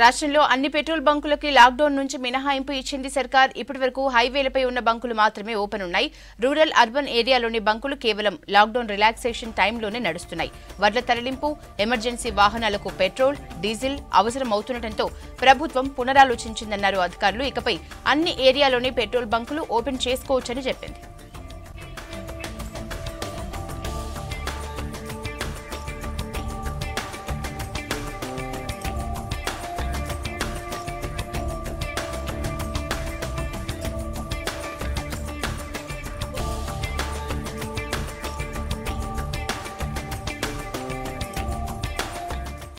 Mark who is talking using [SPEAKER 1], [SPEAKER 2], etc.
[SPEAKER 1] రాష్ట్రంలో అన్ని petrol బంకులకి lockdown నుంచి మినహాయింపు ఇచ్చింది సర్కార్. ఇప్పటి వరకు హైవేలపై ఉన్న బంకులు మాత్రమే ఓపెన్ ఉన్నాయి. రూరల్ అర్బన్ ఏరియాలోని బంకులు కేవలం లాక్డౌన్ రిలాక్సేషన్ టైంలోనే నడుస్తున్నాయి. వడ్ల తరలింపు ఎమర్జెన్సీ వాహనాలకు పెట్రోల్ డీజిల్ అవసరం అవుతుండటంతో ప్రభుత్వం పునరాలోచించిందన్నారు అధికారులు. ఇకపై అన్ని ఏరియాలోని పెట్రోల్ బంకులు ఓపెన్ చేసుకోవచ్చని చెప్పింది.